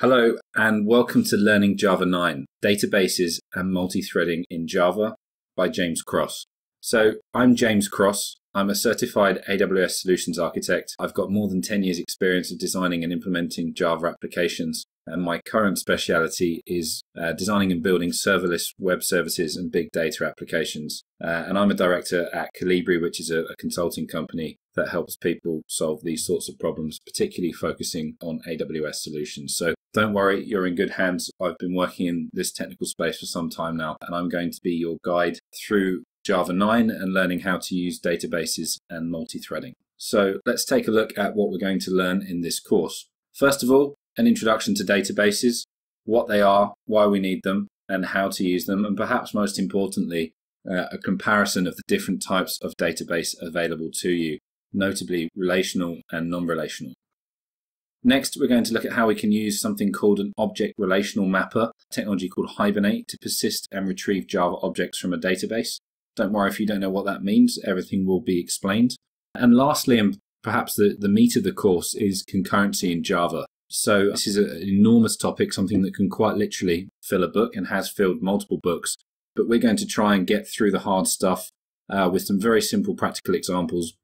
Hello, and welcome to Learning Java 9 Databases and Multi-Threading in Java by James Cross. So, I'm James Cross. I'm a certified AWS Solutions Architect. I've got more than 10 years' experience of designing and implementing Java applications and my current speciality is uh, designing and building serverless web services and big data applications. Uh, and I'm a director at Colibri, which is a, a, consulting company that helps people solve these sorts of problems, particularly focusing on AWS solutions. So don't worry, you're in good hands. I've been working in this technical space for some time now, and I'm going to be your guide through Java 9 and learning how to use databases and multi threading. So let's take a look at what we're going to learn in this course. First of all, an introduction to databases, what they are, why we need them, and how to use them, and perhaps most importantly, uh, a comparison of the different types of database available to you, notably relational and non relational. Next, we're going to look at how we can use something called an object relational mapper, technology called Hibernate, to persist and retrieve Java objects from a database. Don't worry if you don't know what that means, everything will be explained. And lastly, and perhaps the, the meat of the course, is concurrency in Java. So this is an enormous topic, something that can quite literally fill a book and has filled multiple books. But we're going to try and get through the hard stuff uh, with some very simple practical examples.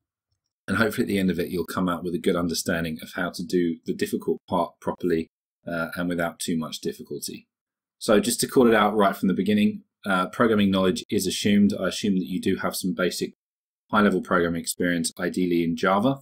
And hopefully at the end of it, you'll come out with a good understanding of how to do the difficult part properly uh, and without too much difficulty. So just to call it out right from the beginning, uh, programming knowledge is assumed. I assume that you do have some basic high level programming experience, ideally in Java.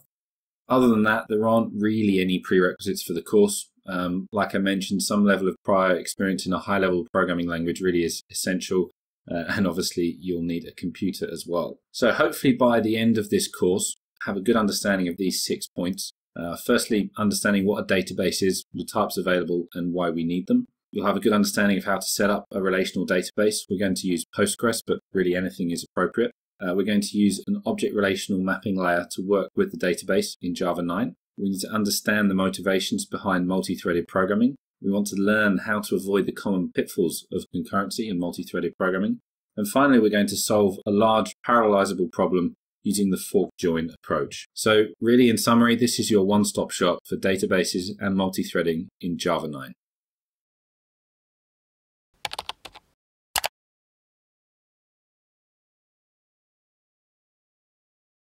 Other than that, there aren't really any prerequisites for the course. Um, like I mentioned, some level of prior experience in a high level programming language really is essential. Uh, and obviously, you'll need a computer as well. So, hopefully, by the end of this course, have a good understanding of these six points. Uh, firstly, understanding what a database is, the types available, and why we need them. You'll have a good understanding of how to set up a relational database. We're going to use Postgres, but really anything is appropriate. Uh, we're going to use an object relational mapping layer to work with the database in Java 9. We need to understand the motivations behind multi-threaded programming. We want to learn how to avoid the common pitfalls of concurrency and multi-threaded programming. And finally, we're going to solve a large parallelizable problem using the fork join approach. So really, in summary, this is your one-stop shop for databases and multi-threading in Java 9.